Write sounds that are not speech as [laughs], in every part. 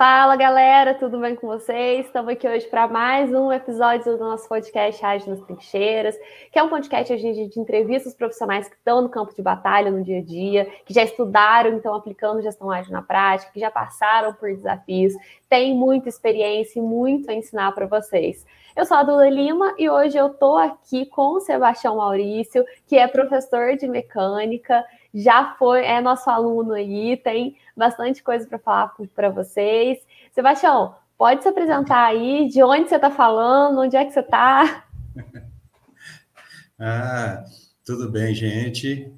Fala galera, tudo bem com vocês? Estamos aqui hoje para mais um episódio do nosso podcast Ágil nas Trincheiras, que é um podcast de entrevistas profissionais que estão no campo de batalha no dia a dia, que já estudaram, então aplicando gestão ágil na prática, que já passaram por desafios, têm muita experiência e muito a ensinar para vocês. Eu sou a Dula Lima e hoje eu estou aqui com o Sebastião Maurício, que é professor de mecânica já foi, é nosso aluno aí, tem bastante coisa para falar para vocês. Sebastião, pode se apresentar aí, de onde você está falando, onde é que você está? [laughs] ah, tudo bem, gente.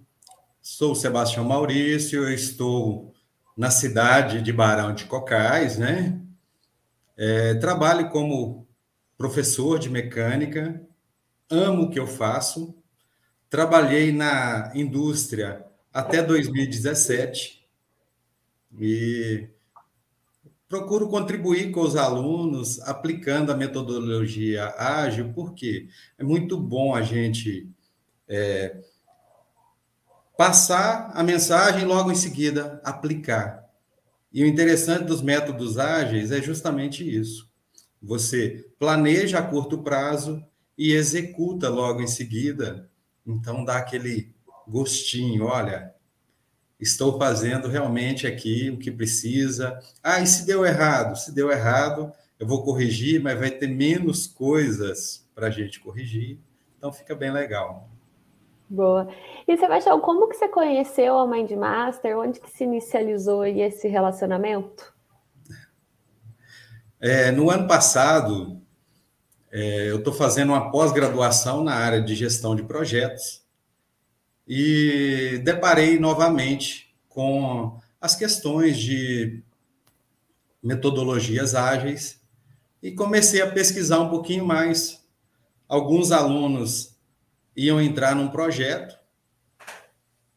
Sou o Sebastião Maurício, estou na cidade de Barão de Cocais, né? É, trabalho como professor de mecânica, amo o que eu faço. Trabalhei na indústria até 2017 e procuro contribuir com os alunos aplicando a metodologia ágil, porque é muito bom a gente é, passar a mensagem logo em seguida aplicar. E o interessante dos métodos ágeis é justamente isso. Você planeja a curto prazo e executa logo em seguida. Então dá aquele gostinho, olha, estou fazendo realmente aqui o que precisa. Ah, e se deu errado? Se deu errado, eu vou corrigir, mas vai ter menos coisas para a gente corrigir. Então fica bem legal. Boa. E Sebastião, como que você conheceu a Mindmaster? Onde que se inicializou esse relacionamento? É, no ano passado, é, eu estou fazendo uma pós-graduação na área de gestão de projetos e deparei novamente com as questões de metodologias ágeis e comecei a pesquisar um pouquinho mais. Alguns alunos iam entrar num projeto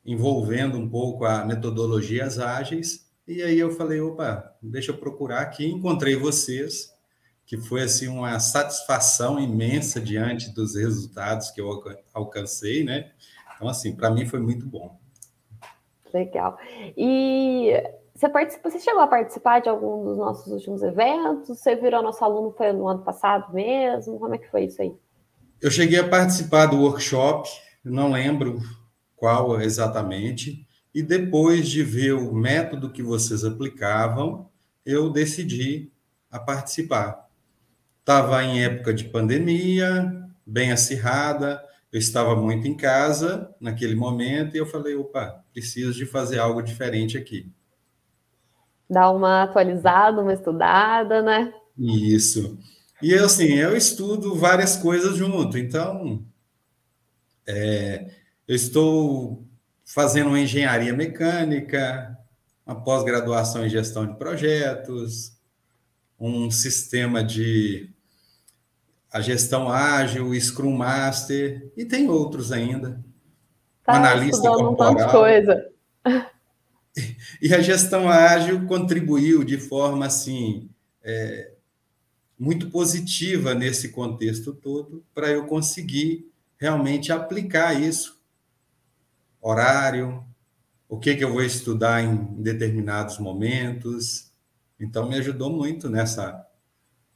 envolvendo um pouco a metodologias ágeis e aí eu falei, opa, deixa eu procurar aqui, encontrei vocês, que foi assim uma satisfação imensa diante dos resultados que eu alcancei, né? Então, assim, para mim foi muito bom. Legal. E você, participa, você chegou a participar de algum dos nossos últimos eventos? Você virou nosso aluno, foi no ano passado mesmo? Como é que foi isso aí? Eu cheguei a participar do workshop, não lembro qual exatamente, e depois de ver o método que vocês aplicavam, eu decidi a participar. Estava em época de pandemia, bem acirrada, eu estava muito em casa naquele momento e eu falei, opa, preciso de fazer algo diferente aqui. Dar uma atualizada, uma estudada, né? Isso. E assim, eu estudo várias coisas junto, então é, eu estou fazendo uma engenharia mecânica, uma pós-graduação em gestão de projetos, um sistema de a gestão ágil, Scrum Master, e tem outros ainda. Tá analista corporal. Um coisa. [laughs] E a gestão ágil contribuiu de forma assim é, muito positiva nesse contexto todo para eu conseguir realmente aplicar isso. Horário, o que, que eu vou estudar em determinados momentos. Então, me ajudou muito nessa,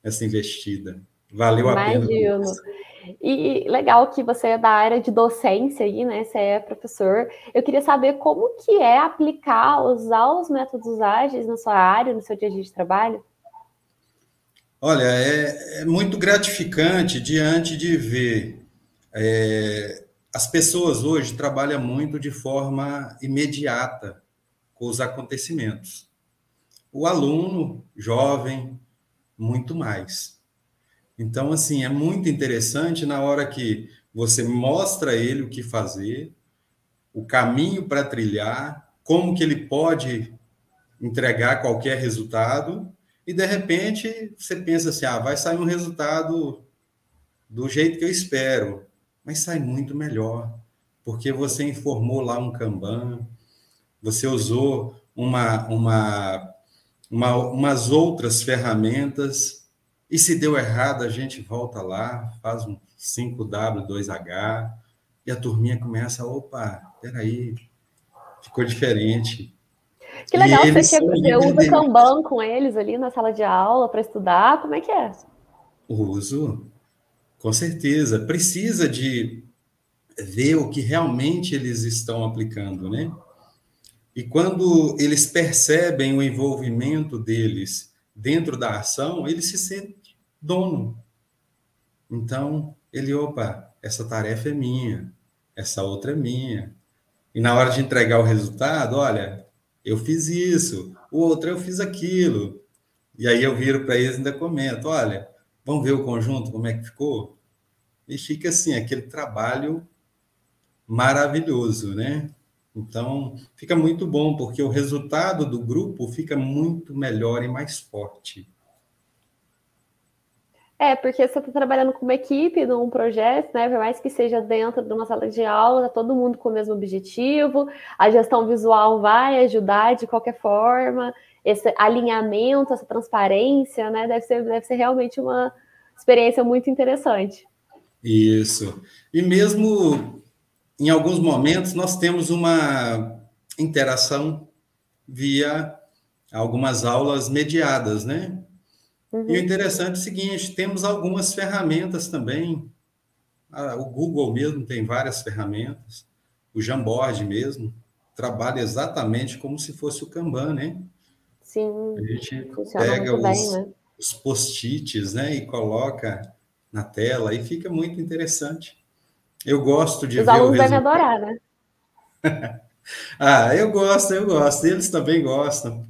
nessa investida. Valeu a pena. E legal que você é da área de docência aí, né? Você é professor. Eu queria saber como que é aplicar, usar os métodos ágeis na sua área, no seu dia a dia de trabalho. Olha, é, é muito gratificante diante de ver é, as pessoas hoje trabalham muito de forma imediata com os acontecimentos. O aluno jovem, muito mais. Então, assim, é muito interessante na hora que você mostra a ele o que fazer, o caminho para trilhar, como que ele pode entregar qualquer resultado, e de repente você pensa assim: ah, vai sair um resultado do jeito que eu espero, mas sai muito melhor, porque você informou lá um Kanban, você usou uma, uma, uma umas outras ferramentas e se deu errado, a gente volta lá, faz um 5W2H, e a turminha começa, opa, peraí, ficou diferente. Que legal, você, você usa Kanban com eles ali na sala de aula para estudar, como é que é? Uso, com certeza. Precisa de ver o que realmente eles estão aplicando, né? E quando eles percebem o envolvimento deles dentro da ação, ele se sente dono. Então, ele, opa, essa tarefa é minha, essa outra é minha. E na hora de entregar o resultado, olha, eu fiz isso, o outro eu fiz aquilo. E aí eu viro para eles e ainda comento, olha, vamos ver o conjunto, como é que ficou? E fica assim, aquele trabalho maravilhoso, né? Então, fica muito bom, porque o resultado do grupo fica muito melhor e mais forte. É, porque você está trabalhando com uma equipe, num projeto, né? Por mais que seja dentro de uma sala de aula, tá todo mundo com o mesmo objetivo, a gestão visual vai ajudar de qualquer forma, esse alinhamento, essa transparência, né? Deve ser, deve ser realmente uma experiência muito interessante. Isso. E mesmo em alguns momentos nós temos uma interação via algumas aulas mediadas, né? Uhum. E o interessante é o seguinte: temos algumas ferramentas também. O Google mesmo tem várias ferramentas. O Jamboard mesmo trabalha exatamente como se fosse o Kanban, né? Sim. A gente pega os, bem, né? os post-its, né, e coloca na tela e fica muito interessante. Eu gosto de os ver alunos devem adorar, né? [laughs] ah, eu gosto, eu gosto. Eles também gostam.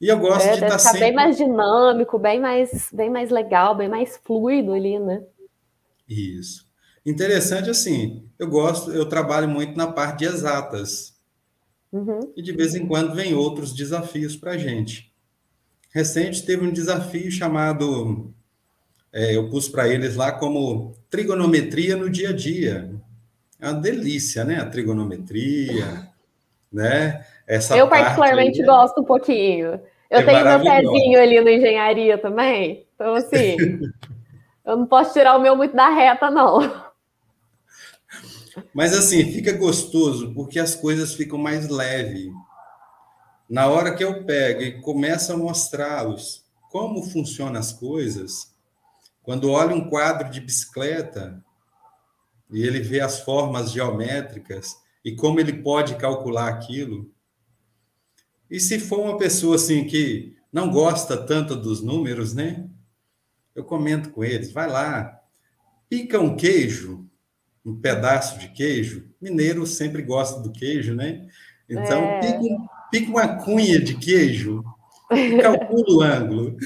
E eu gosto é, de estar tá sempre... bem mais dinâmico, bem mais, bem mais legal, bem mais fluido ali, né? Isso. Interessante assim, eu gosto, eu trabalho muito na parte de exatas. Uhum. E de vez em quando vem outros desafios para a gente. Recente teve um desafio chamado, é, eu pus para eles lá como trigonometria no dia a dia. É uma delícia, né? A trigonometria, né? Essa eu particularmente aí, gosto um pouquinho. Eu é tenho meu pezinho ali na engenharia também. Então, assim, [laughs] eu não posso tirar o meu muito da reta, não. Mas assim, fica gostoso porque as coisas ficam mais leves. Na hora que eu pego e começo a mostrá-los como funcionam as coisas, quando olha um quadro de bicicleta e ele vê as formas geométricas e como ele pode calcular aquilo, e se for uma pessoa assim que não gosta tanto dos números, né? Eu comento com eles, vai lá, pica um queijo, um pedaço de queijo. Mineiro sempre gosta do queijo, né? Então, é. pica, pica uma cunha de queijo e calcula o ângulo.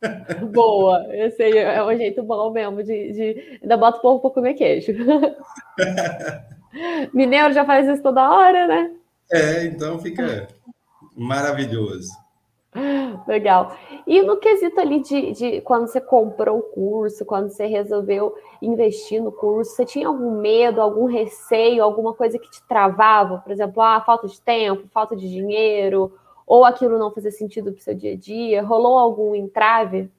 [laughs] Boa, esse aí é um jeito bom mesmo de, de... ainda bota o povo para comer queijo. [laughs] Mineiro já faz isso toda hora, né? É, então fica maravilhoso. Legal. E no quesito ali de, de, quando você comprou o curso, quando você resolveu investir no curso, você tinha algum medo, algum receio, alguma coisa que te travava? Por exemplo, ah, falta de tempo, falta de dinheiro, ou aquilo não fazia sentido para o seu dia a dia? Rolou algum entrave?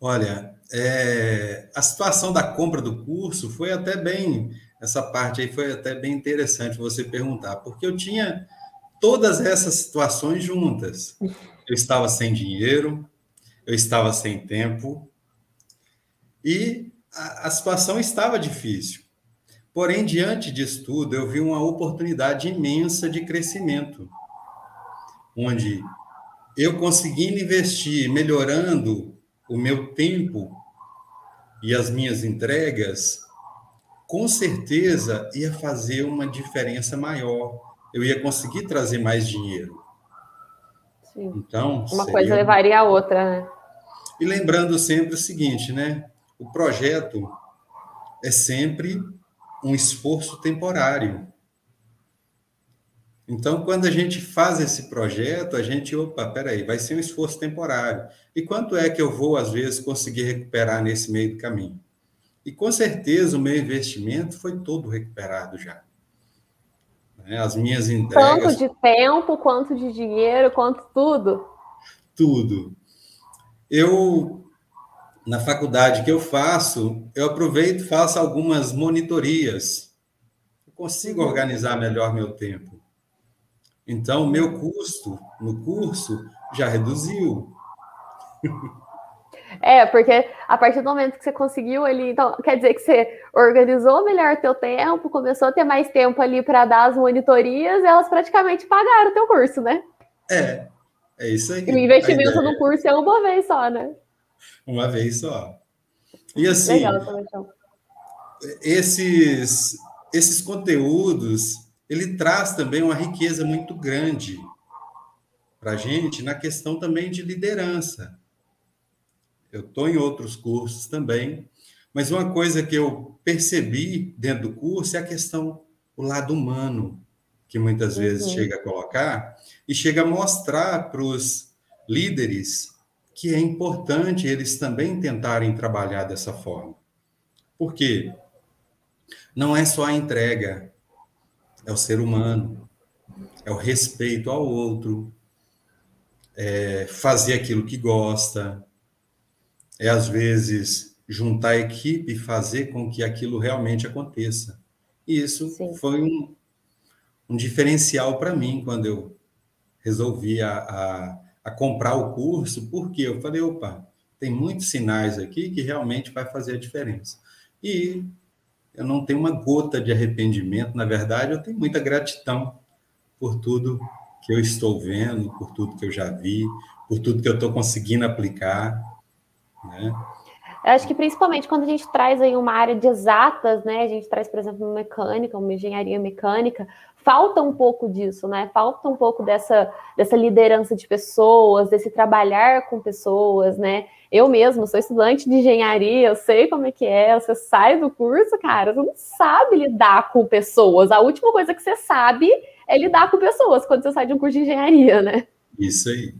Olha, é, a situação da compra do curso foi até bem, essa parte aí foi até bem interessante você perguntar, porque eu tinha todas essas situações juntas. Eu estava sem dinheiro, eu estava sem tempo e a, a situação estava difícil. Porém, diante disso tudo, eu vi uma oportunidade imensa de crescimento, onde eu conseguindo investir, melhorando o meu tempo e as minhas entregas, com certeza ia fazer uma diferença maior eu ia conseguir trazer mais dinheiro. Sim. Então, uma seria... coisa levaria a outra, né? E lembrando sempre o seguinte, né? O projeto é sempre um esforço temporário. Então, quando a gente faz esse projeto, a gente, opa, peraí, vai ser um esforço temporário. E quanto é que eu vou, às vezes, conseguir recuperar nesse meio do caminho? E com certeza o meu investimento foi todo recuperado já. Né? As minhas entregas. Quanto de tempo, quanto de dinheiro, quanto tudo? Tudo. Eu, na faculdade que eu faço, eu aproveito e faço algumas monitorias. Eu consigo organizar melhor meu tempo. Então, meu custo no curso já reduziu. [laughs] É, porque a partir do momento que você conseguiu ali, então quer dizer que você organizou melhor teu tempo, começou a ter mais tempo ali para dar as monitorias, elas praticamente pagaram o teu curso, né? É, é isso aí. E o investimento no curso é uma vez só, né? Uma vez só. E assim, Legal, esses, esses conteúdos, ele traz também uma riqueza muito grande para a gente na questão também de liderança eu estou em outros cursos também, mas uma coisa que eu percebi dentro do curso é a questão, o lado humano, que muitas uhum. vezes chega a colocar e chega a mostrar para os líderes que é importante eles também tentarem trabalhar dessa forma. Por quê? Não é só a entrega, é o ser humano, é o respeito ao outro, é fazer aquilo que gosta, é, às vezes, juntar a equipe e fazer com que aquilo realmente aconteça. E isso Sim. foi um, um diferencial para mim quando eu resolvi a, a, a, comprar o curso, porque eu falei, opa, tem muitos sinais aqui que realmente vai fazer a diferença. E eu não tenho uma gota de arrependimento, na verdade, eu tenho muita gratidão por tudo que eu estou vendo, por tudo que eu já vi, por tudo que eu estou conseguindo aplicar. Né? Eu acho que principalmente quando a gente traz aí uma área de exatas, né? A gente traz, por exemplo, uma mecânica, uma engenharia mecânica, falta um pouco disso, né? Falta um pouco dessa, dessa liderança de pessoas, desse trabalhar com pessoas, né? Eu mesmo sou estudante de engenharia, eu sei como é que é. Você sai do curso, cara, você não sabe lidar com pessoas. A última coisa que você sabe é lidar com pessoas quando você sai de um curso de engenharia, né? Isso aí.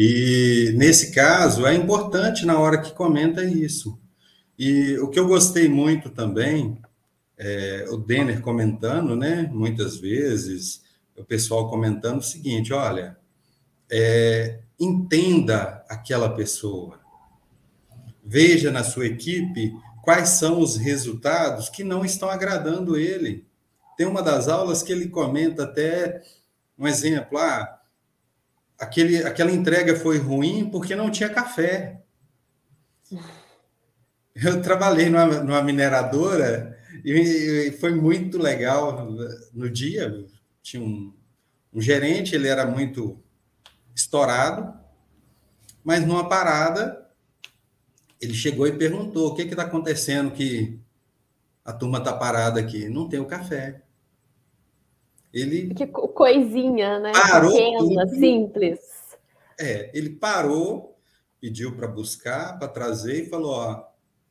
E nesse caso é importante na hora que comenta isso. E o que eu gostei muito também, é, o Denner comentando, né? Muitas vezes o pessoal comentando o seguinte: olha, é, entenda aquela pessoa, veja na sua equipe quais são os resultados que não estão agradando ele. Tem uma das aulas que ele comenta até um exemplo, ah, aquele, aquela entrega foi ruim porque não tinha café. Eu trabalhei numa, numa mineradora e, foi muito legal no dia. Tinha um, um gerente, ele era muito estourado, mas numa parada ele chegou e perguntou: o que está acontecendo que a turma está parada aqui? Não tem o café. Ele que coisinha, né? Parou Pequena, tudo. simples. É, ele parou, pediu para buscar, para trazer e falou: ó,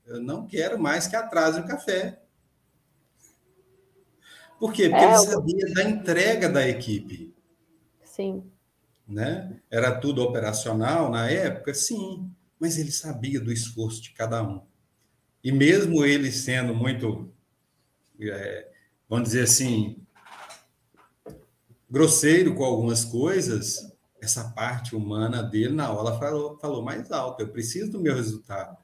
eu não quero mais que atrase o café. Por quê? Porque é, ele sabia da entrega da equipe. Sim. Né? Era tudo operacional na época, sim, mas ele sabia do esforço de cada um. E mesmo ele sendo muito, é, vamos dizer assim, grosseiro com algumas coisas, essa parte humana dele na aula falou, falou mais alto. Eu preciso do meu resultado.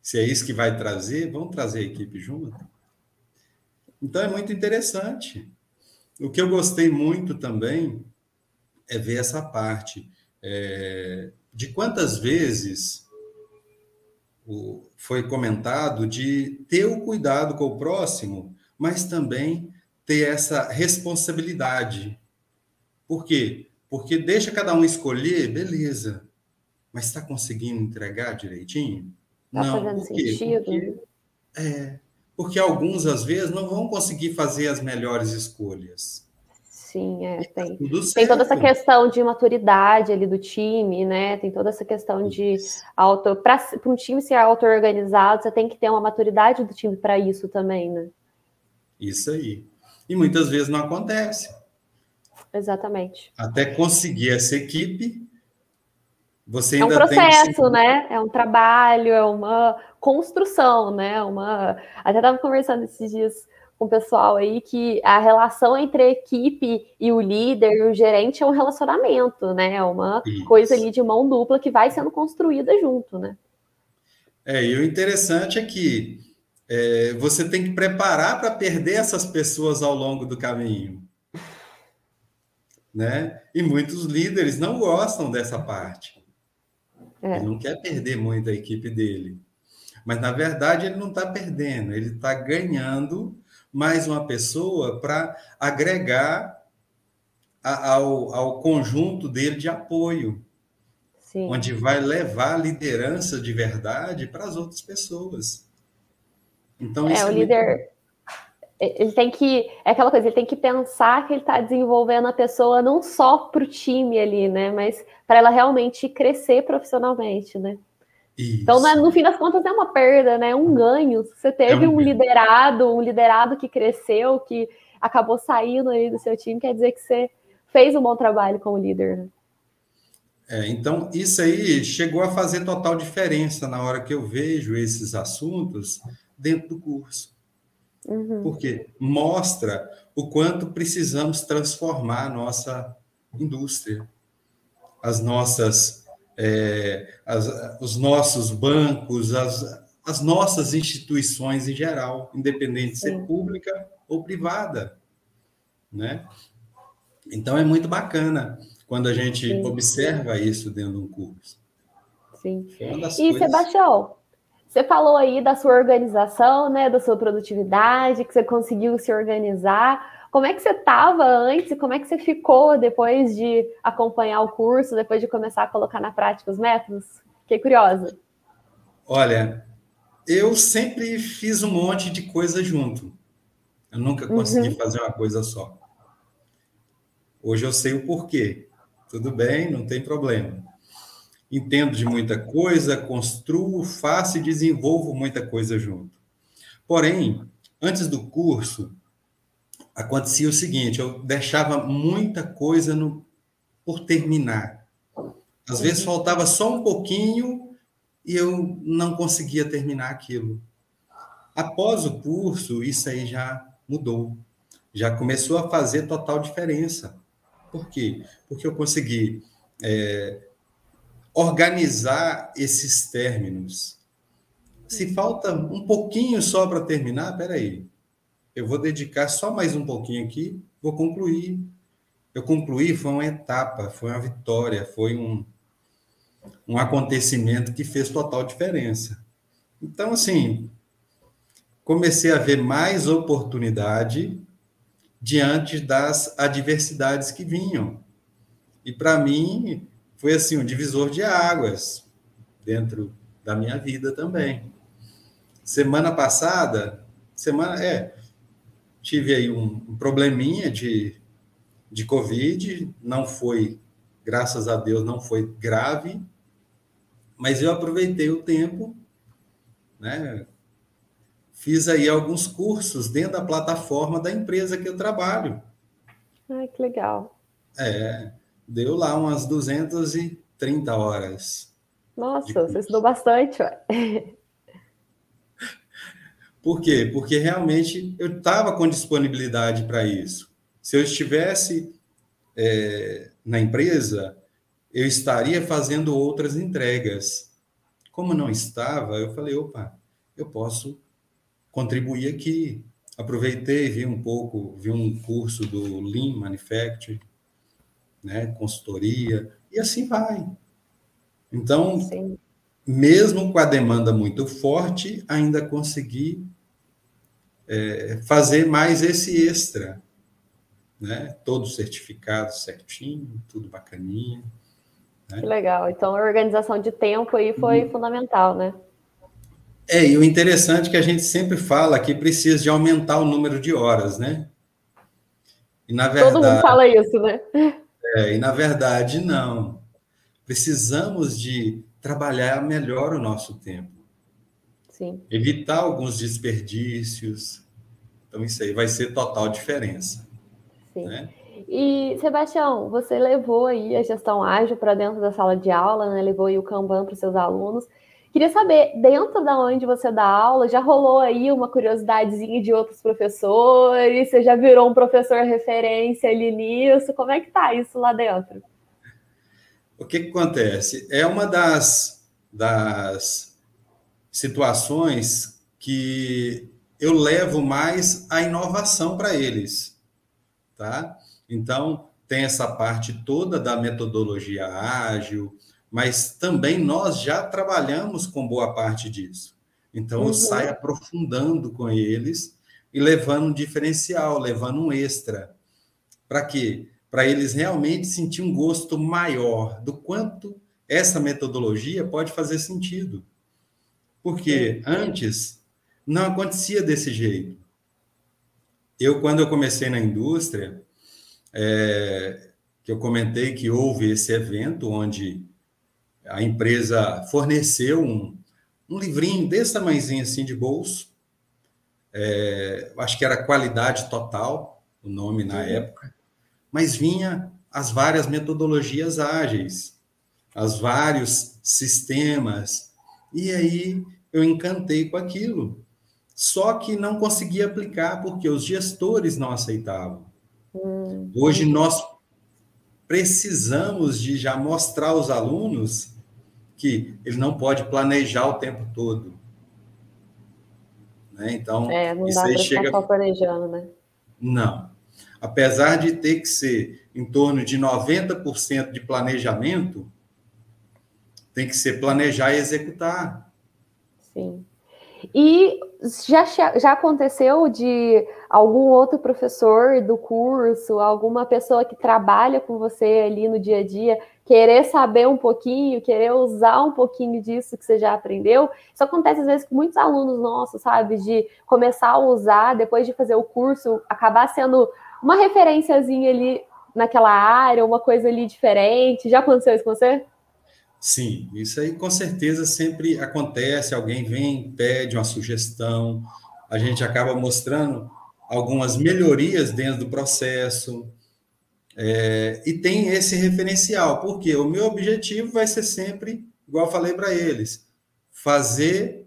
Se é isso que vai trazer, vamos trazer a equipe junto. Então é muito interessante. O que eu gostei muito também é ver essa parte é, de quantas vezes o, foi comentado de ter o cuidado com o próximo, mas também ter essa responsabilidade. Por quê? Porque deixa cada um escolher, beleza. Mas está conseguindo entregar direitinho? Está fazendo sentido. Porque, é, porque alguns, às vezes, não vão conseguir fazer as melhores escolhas. Sim, é, tá tem. tem toda essa questão de maturidade ali do time, né? Tem toda essa questão de auto. Para um time ser auto-organizado, você tem que ter uma maturidade do time para isso também, né? Isso aí. E muitas vezes não acontece. Exatamente. Até conseguir essa equipe, você ainda tem. É um processo, tem né? É um trabalho, é uma construção, né? Uma. Até estava conversando esses dias com o pessoal aí que a relação entre a equipe e o líder e o gerente é um relacionamento, né? É uma Isso. coisa ali de mão dupla que vai sendo construída junto, né? É, e o interessante é que é, você tem que preparar para perder essas pessoas ao longo do caminho. né? E muitos líderes não gostam dessa parte. É. Ele não quer perder muito a equipe dele. Mas, na verdade, ele não está perdendo, ele está ganhando mais uma pessoa para agregar ao, ao conjunto dele de apoio. Sim. Onde vai levar a liderança de verdade para as outras pessoas. Então, é, o é líder. Muito ele tem que. É aquela coisa, ele tem que pensar que ele está desenvolvendo a pessoa não só para o time ali, né? Mas para ela realmente crescer profissionalmente, né? Isso. Então, no fim das contas, é uma perda, né? É um ganho. Você teve é um, um liderado, um liderado que cresceu, que acabou saindo aí do seu time, quer dizer que você fez um bom trabalho como líder, né? É, então, isso aí chegou a fazer total diferença na hora que eu vejo esses assuntos dentro do curso. Uhum. Porque mostra o quanto precisamos transformar a nossa indústria, as nossas, é, as, os nossos bancos, as, as nossas instituições em geral, independente de ser pública ou privada, né? Então é muito bacana quando a gente Sim. observa isso dentro de um curso. Sim. E coisas... Sebastião, você falou aí da sua organização, né, da sua produtividade, que você conseguiu se organizar. Como é que você estava antes e como é que você ficou depois de acompanhar o curso, depois de começar a colocar na prática os métodos? Fiquei curiosa. Olha, eu sempre fiz um monte de coisa junto. Eu nunca consegui uhum. fazer uma coisa só. Hoje eu sei o porquê. Tudo bem, não tem problema entendo de muita coisa, construo, faço e desenvolvo muita coisa junto. Porém, antes do curso, acontecia o seguinte: eu deixava muita coisa no, por terminar. Às vezes uhum. faltava só um pouquinho e eu não conseguia terminar aquilo. Após o curso, isso aí já mudou. Já começou a fazer total diferença. Por quê? Porque eu consegui é, organizar esses términos. Se falta um pouquinho só para terminar, peraí, eu vou dedicar só mais um pouquinho aqui, vou concluir. Eu concluí, foi uma etapa, foi uma vitória, foi um, um acontecimento que fez total diferença. Então, assim, comecei a ver mais oportunidade diante das adversidades que vinham. E para mim, foi assim um divisor de águas dentro da minha vida também. Semana passada, semana é, tive aí um, probleminha de de covid, não foi, graças a Deus, não foi grave, mas eu aproveitei o tempo, né? Fiz aí alguns cursos dentro da plataforma da empresa que eu trabalho. Ai, que legal. É, deu lá umas 230 horas. Nossa, você estudou bastante, ué. [laughs] Por quê? Porque realmente eu estava com disponibilidade para isso. Se eu estivesse é, na empresa, eu estaria fazendo outras entregas. Como não estava, eu falei, opa, eu posso contribuir aqui. Aproveitei, vi um pouco, vi um curso do Lean Manufacturing, né, consultoria, e assim vai. Então, Sim. mesmo com a demanda muito forte, ainda consegui é, fazer mais esse extra, né? Todo certificado certinho, tudo bacaninho. Né? Que legal. Então, a organização de tempo aí foi hum. fundamental, né? É, e o interessante é que a gente sempre fala que precisa de aumentar o número de horas, né? E na verdade. Todo mundo fala isso, né? É, e na verdade, não. Precisamos de trabalhar melhor o nosso tempo. Sim. Evitar alguns desperdícios. Então, isso aí vai ser total diferença. Sim. Né? E, Sebastião, você levou aí a gestão ágil para dentro da sala de aula, né? levou aí o Kanban para os seus alunos. Queria saber, dentro da onde você dá aula, já rolou aí uma curiosidadezinha de outros professores? Você já virou um professor referência ali nisso? Como é que tá isso lá dentro? O que, que acontece? É uma das, das situações que eu levo mais a inovação para eles, tá? Então, tem essa parte toda da metodologia ágil, mas também nós já trabalhamos com boa parte disso. Então, uhum. eu saio aprofundando com eles e levando um diferencial, levando um extra. Para quê? Para eles realmente sentir um gosto maior do quanto essa metodologia pode fazer sentido. Porque antes não acontecia desse jeito. Eu, quando eu comecei na indústria, é, que eu comentei que houve esse evento onde a empresa forneceu um, um livrinho desse tamanhozinho assim de bolso, é, acho que era qualidade total, o nome na uhum. época, mas vinha as várias metodologias ágeis, as vários sistemas, e aí eu encantei com aquilo. Só que não conseguia aplicar porque os gestores não aceitavam. Hum. Hoje nós precisamos de já mostrar aos alunos que ele não pode planejar o tempo todo. Né? Então, é, não isso dá aí chega só planejando, né? Não. Apesar de ter que ser em torno de 90% de planejamento, tem que ser planejar e executar. Sim. E já, já aconteceu de algum outro professor do curso, alguma pessoa que trabalha com você ali no dia a dia, querer saber um pouquinho, querer usar um pouquinho disso que você já aprendeu? Isso acontece às vezes com muitos alunos nossos, sabe? De começar a usar, depois de fazer o curso, acabar sendo uma referenciazinha ali naquela área, uma coisa ali diferente. Já aconteceu isso com você? Sim, isso aí com certeza sempre acontece. Alguém vem, pede uma sugestão, a gente acaba mostrando algumas melhorias dentro do processo. É, e tem esse referencial, porque o meu objetivo vai ser sempre, igual falei para eles, fazer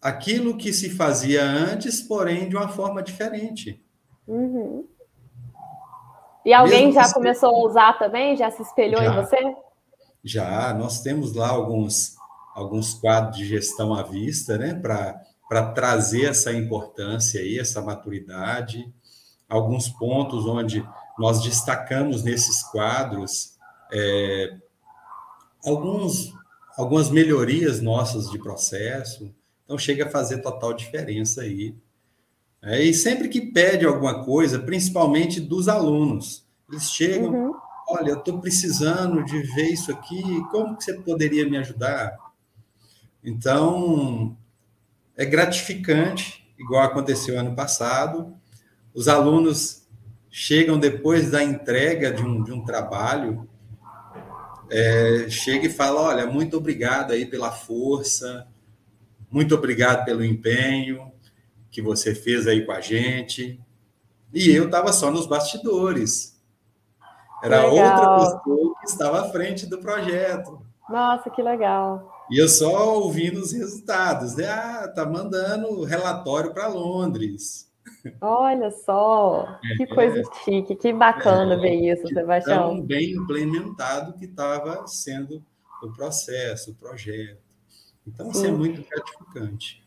aquilo que se fazia antes, porém de uma forma diferente. Uhum. E alguém Mesmo já começou a usar também? Já se espelhou já. em você? Já, nós temos lá alguns, alguns quadros de gestão à vista, né, para trazer essa importância aí, essa maturidade, alguns pontos onde nós destacamos nesses quadros é, alguns, algumas melhorias nossas de processo, então chega a fazer total diferença aí. É, e sempre que pede alguma coisa, principalmente dos alunos, eles chegam, uhum olha, eu estou precisando de ver isso aqui, como que você poderia me ajudar? Então, é gratificante, igual aconteceu ano passado. Os alunos chegam depois da entrega de um, de um trabalho, é, chega e fala, olha, muito obrigado aí pela força, muito obrigado pelo empenho que você fez aí com a gente. E eu estava só nos bastidores. Era outra pessoa que estava à frente do projeto. Nossa, que legal. E eu só ouvindo os resultados. Né? Ah, tá mandando relatório para Londres. Olha só, que é, coisa chique, que bacana é, ver isso, Sebastião. Tão bem implementado que estava sendo o processo, o projeto. Então, Sim. isso é muito gratificante.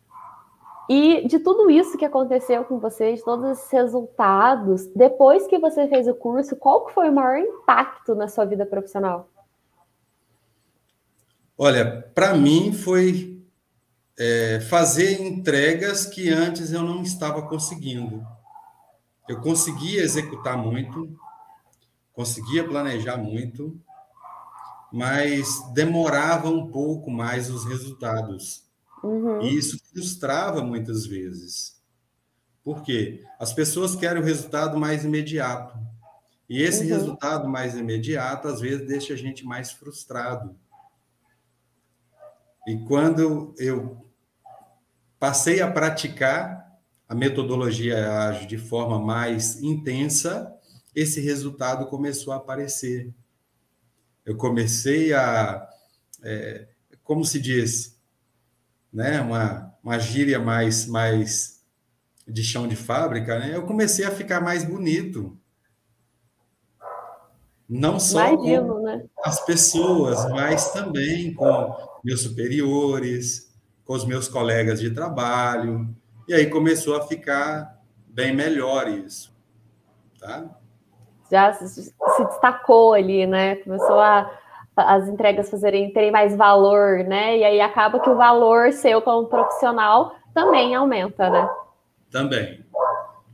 E de tudo isso que aconteceu com vocês, todos esses resultados, depois que você fez o curso, qual foi o maior impacto na sua vida profissional? Olha, para mim foi é, fazer entregas que antes eu não estava conseguindo. Eu conseguia executar muito, conseguia planejar muito, mas demorava um pouco mais os resultados. Uhum. E isso frustrava muitas vezes. Por quê? As pessoas querem o resultado mais imediato. E esse uhum. resultado mais imediato, às vezes, deixa a gente mais frustrado. E quando eu passei a praticar a metodologia ágil de forma mais intensa, esse resultado começou a aparecer. Eu comecei a, é, como se diz, né, uma, uma gíria mais, mais de chão de fábrica, né, eu comecei a ficar mais bonito. Não só Imagino, com né? as pessoas, mas também com meus superiores, com os meus colegas de trabalho. E aí começou a ficar bem melhor isso. Tá? já se, destacou ali, né? Começou a as entregas fazerem terem mais valor, né? E aí acaba que o valor seu como profissional também aumenta, né? Também.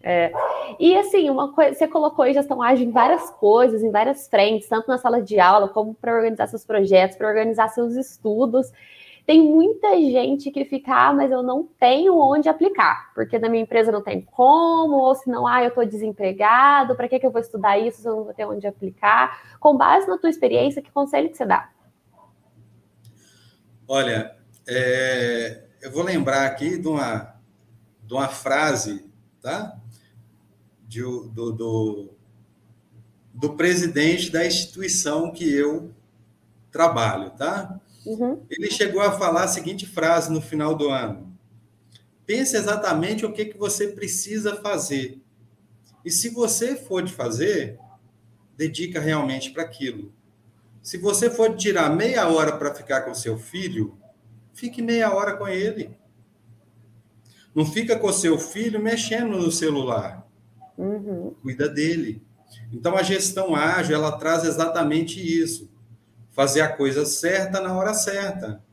É. E assim, uma coisa, você colocou em gestão ágil em várias coisas, em várias frentes, tanto na sala de aula, como para organizar seus projetos, para organizar seus estudos. Tem muita gente que fica, ah, mas eu não tenho onde aplicar, porque na minha empresa não tem como, ou se não, ah, eu estou desempregado, para que, que eu vou estudar isso se eu não vou ter onde aplicar? Com base na tua experiência, que conselho que você dá? Olha, é, eu vou lembrar aqui de uma, de uma frase, tá? De, do, do, do presidente da instituição que eu trabalho, tá? Uhum. Ele chegou a falar a seguinte frase no final do ano: pense exatamente o que, que você precisa fazer. E se você for de fazer, dedica realmente para aquilo. Se você for tirar meia hora para ficar com seu filho, fique meia hora com ele. Não fica com seu filho mexendo no celular. Uhum. Cuida dele. Então a gestão ágil ela traz exatamente isso fazer a coisa certa na hora certa.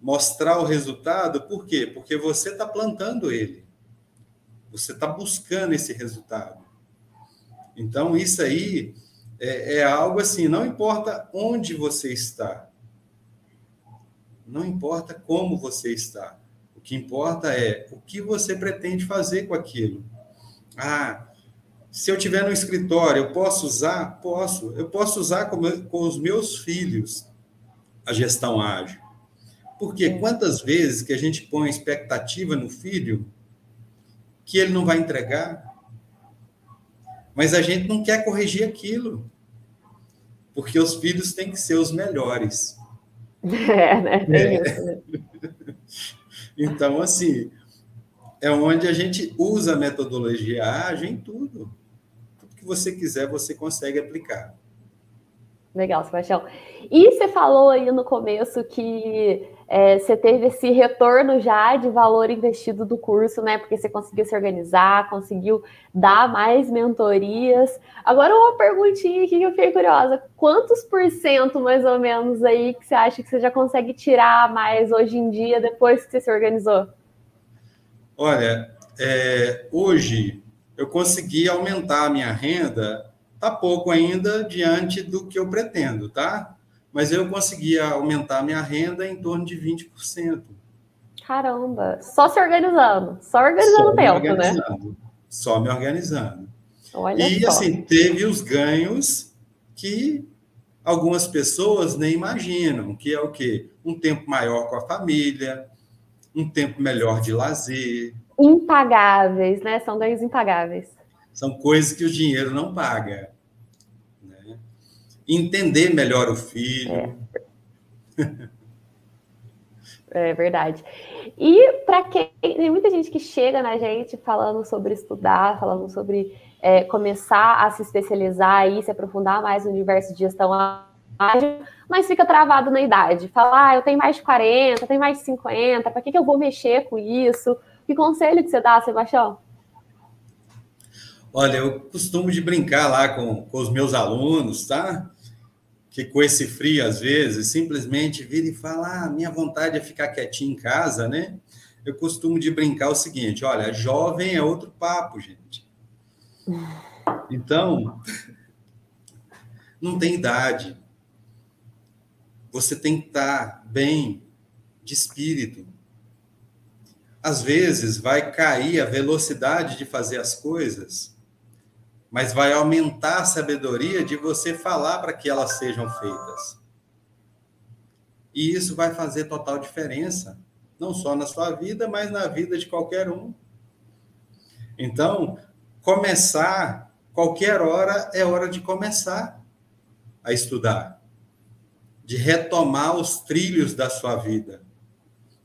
Mostrar o resultado, por quê? Porque você está plantando ele. Você está buscando esse resultado. Então, isso aí é, é algo assim, não importa onde você está, não importa como você está. O que importa é o que você pretende fazer com aquilo. Ah, se eu tiver no escritório, eu posso usar? Posso. Eu posso usar com, com os meus filhos a gestão ágil. Porque quantas vezes que a gente põe expectativa no filho que ele não vai entregar, mas a gente não quer corrigir aquilo, porque os filhos têm que ser os melhores. [laughs] É, né? É. Então, assim, é onde a gente usa a metodologia ágil em tudo que você quiser, você consegue aplicar. Legal, Sebastião. E você falou aí no começo que é, você teve esse retorno já de valor investido do curso, né? Porque você conseguiu se organizar, conseguiu dar mais mentorias. Agora, uma perguntinha aqui que eu fiquei curiosa: quantos por cento, mais ou menos, aí que você acha que você já consegue tirar mais hoje em dia, depois que você se organizou? Olha, é, hoje eu consegui aumentar a minha renda, tá pouco ainda diante do que eu pretendo, tá? Mas eu consegui aumentar minha renda em torno de 20%. Caramba, só se organizando, só organizando o tempo, né? Só me organizando. Olha e só. assim, teve os ganhos que algumas pessoas nem imaginam, que é o quê? Um tempo maior com a família, um tempo melhor de lazer, impagáveis, né? São ganhos impagáveis. São coisas que o dinheiro não paga. Entender melhor o filho. É. [laughs] é verdade. E para quem tem muita gente que chega na gente falando sobre estudar, falando sobre é, começar a se especializar e se aprofundar mais no universo de gestão ágil, mas fica travado na idade. Fala, ah, eu tenho mais de 40, tenho mais de 50, para que, que eu vou mexer com isso? Que conselho que você dá, Sebastião? Olha, eu costumo de brincar lá com, com os meus alunos, tá? Que com esse frio, às vezes, simplesmente vira e fala: ah, minha vontade é ficar quietinho em casa, né? Eu costumo de brincar o seguinte: olha, jovem é outro papo, gente. Então, não tem idade. Você tem que estar bem de espírito às vezes vai cair a velocidade de fazer as coisas, mas vai aumentar a sabedoria de você falar para que elas sejam feitas. E isso vai fazer total diferença, não só na sua vida, mas na vida de qualquer um. Então, começar, qualquer hora é hora de começar a estudar, de retomar os trilhos da sua vida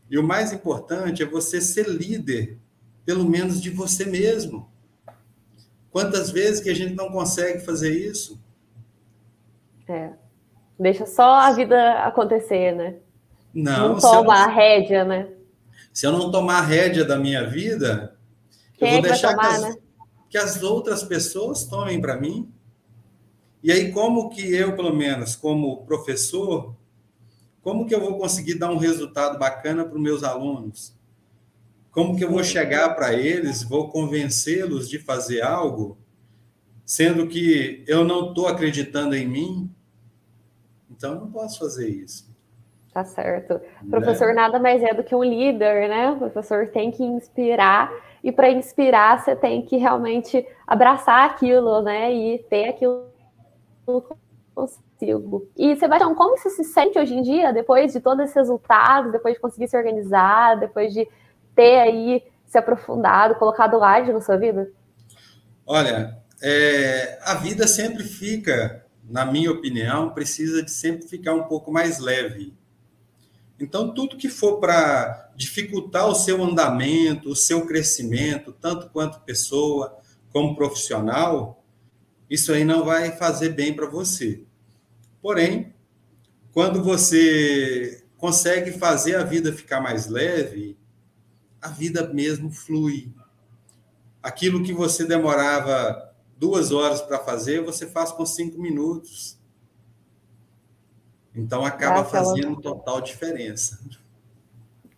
e o mais importante é você ser líder, pelo menos de você mesmo. Quantas vezes que a gente não consegue fazer isso? É. Deixa só a vida acontecer, né? Não, não toma não, a rédea, né? Se eu não tomar a rédea da minha vida, Quem eu vou é deixar tomar, que as, né? que as outras pessoas tomem para mim. E aí, como que eu, pelo menos, como professor, como que eu vou conseguir dar um resultado bacana para os meus alunos? Como que eu vou chegar para eles, vou convencê-los de fazer algo, sendo que eu não estou acreditando em mim? Então, não posso fazer isso. Tá certo. O professor né? nada mais é do que um líder, né? O professor tem que inspirar, e para inspirar, você tem que realmente abraçar aquilo, né? E ter aquilo consigo. E, Sebastião, como você se sente hoje em dia, depois de todos esses resultados, depois de conseguir se organizar, depois de ter aí se aprofundado, colocado ágil na sua vida? Olha, é, a vida sempre fica, na minha opinião, precisa de sempre ficar um pouco mais leve. Então, tudo que for para dificultar o seu andamento, o seu crescimento, tanto quanto pessoa como profissional, isso aí não vai fazer bem para você. Porém, quando você consegue fazer a vida ficar mais leve, a vida mesmo flui. Aquilo que você demorava duas horas para fazer, você faz com cinco minutos. Então acaba fazendo total diferença.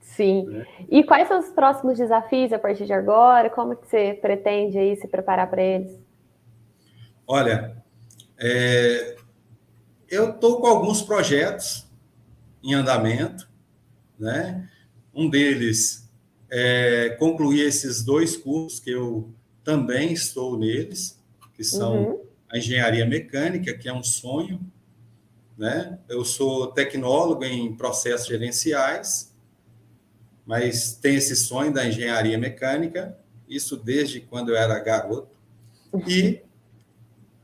Sim. Né? E quais são os próximos desafios a partir de agora? Como que você pretende aí se preparar para eles? Olha, é, eu estou com alguns projetos em andamento, né? Um deles é concluir esses dois cursos que eu também estou neles, que são uhum. a engenharia mecânica, que é um sonho, né? Eu sou tecnólogo em processos gerenciais, mas tenho esse sonho da engenharia mecânica, isso desde quando eu era garoto. E,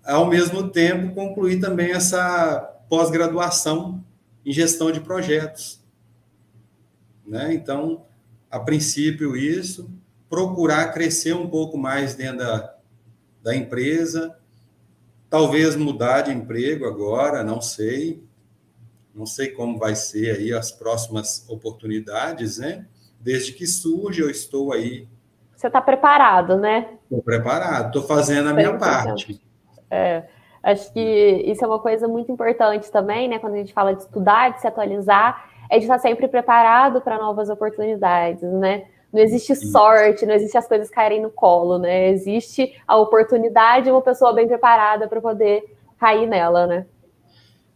ao mesmo tempo, concluí também essa pós-graduação em gestão de projetos. Né? Então, a princípio, isso, procurar crescer um pouco mais dentro da, da empresa, Talvez mudar de emprego agora, não sei. Não sei como vai ser aí as próximas oportunidades, né? Desde que surge, eu estou aí. Você está preparado, né? Estou preparado, estou fazendo a minha parte. É, acho que isso é uma coisa muito importante também, né? Quando a gente fala de estudar, de se atualizar, é de estar sempre preparado para novas oportunidades, né? Não existe sorte, não existe as coisas caírem no colo, né? Existe a oportunidade de uma pessoa bem preparada para poder cair nela, né?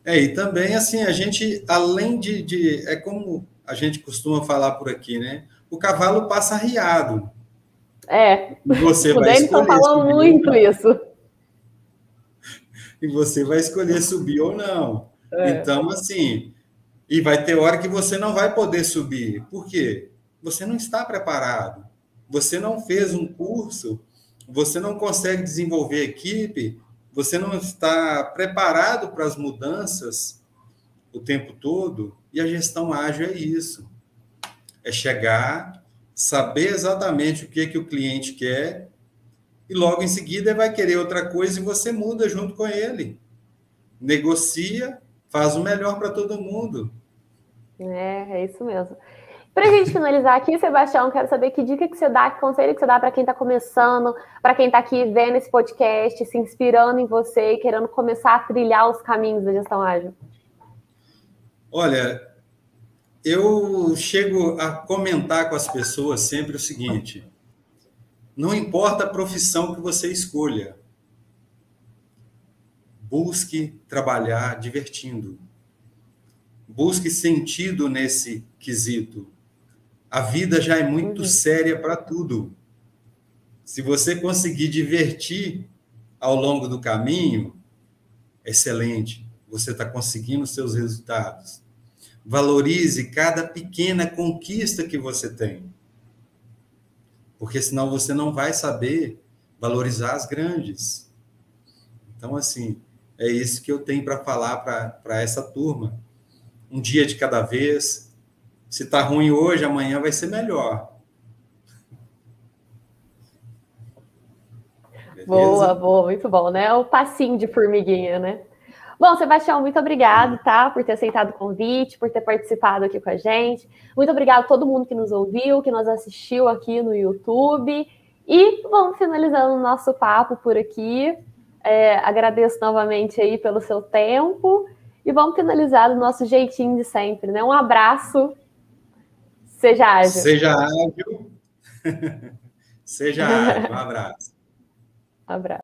É, e também, assim, a gente, além de, de, É como a gente costuma falar por aqui, né? O cavalo passa riado. É. E você [laughs] o vai Denison falou muito isso. [laughs] E você vai escolher subir ou não. É. Então, assim, e vai ter hora que você não vai poder subir. Por quê? você não está preparado. Você não fez um curso, você não consegue desenvolver equipe, você não está preparado para as mudanças o tempo todo. E a gestão ágil é isso. É chegar, saber exatamente o que, que o cliente quer, e logo em seguida ele vai querer outra coisa e você muda junto com ele. Negocia, faz o melhor para todo mundo. É, é isso mesmo. Para a gente finalizar aqui, Sebastião, quero saber que dica que você dá, que conselho que você dá para quem está começando, para quem está aqui vendo esse podcast, se inspirando em você e querendo começar a trilhar os caminhos da gestão ágil. Olha, eu chego a comentar com as pessoas sempre o seguinte: não importa a profissão que você escolha, busque trabalhar divertindo. Busque sentido nesse quesito. A vida já é muito uhum. séria para tudo. Se você conseguir divertir ao longo do caminho, excelente. Você está conseguindo seus resultados. Valorize cada pequena conquista que você tem. Porque senão você não vai saber valorizar as grandes. Então, assim, é isso que eu tenho para falar para essa turma. Um dia de cada vez, se está ruim hoje, amanhã vai ser melhor. Beleza? Boa, boa, muito bom, né? O passinho de formiguinha, né? Bom, Sebastião, muito obrigado, tá? Por ter aceitado o convite, por ter participado aqui com a gente. Muito obrigado a todo mundo que nos ouviu, que nos assistiu aqui no YouTube. E vamos finalizando o nosso papo por aqui. É, agradeço novamente aí pelo seu tempo e vamos finalizar do nosso jeitinho de sempre, né? Um abraço. Seja ágil. Seja ágil. [laughs] Seja ágil. Um abraço. Um abraço.